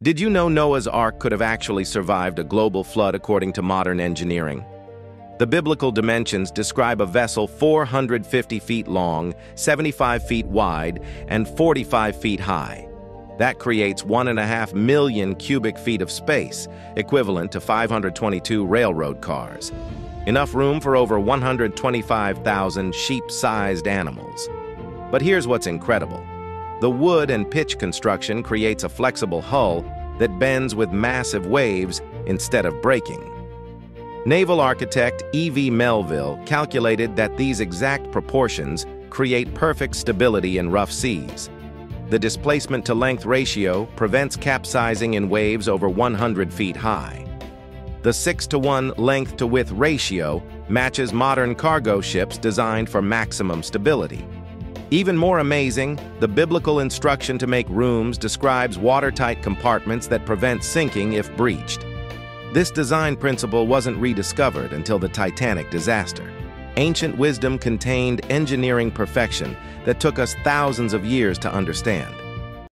Did you know Noah's Ark could have actually survived a global flood according to modern engineering? The biblical dimensions describe a vessel 450 feet long, 75 feet wide, and 45 feet high. That creates 1.5 million cubic feet of space, equivalent to 522 railroad cars. Enough room for over 125,000 sheep-sized animals. But here's what's incredible. The wood and pitch construction creates a flexible hull that bends with massive waves instead of breaking. Naval architect E.V. Melville calculated that these exact proportions create perfect stability in rough seas. The displacement-to-length ratio prevents capsizing in waves over 100 feet high. The 6 to 1 length-to-width ratio matches modern cargo ships designed for maximum stability. Even more amazing, the biblical instruction to make rooms describes watertight compartments that prevent sinking if breached. This design principle wasn't rediscovered until the Titanic disaster. Ancient wisdom contained engineering perfection that took us thousands of years to understand.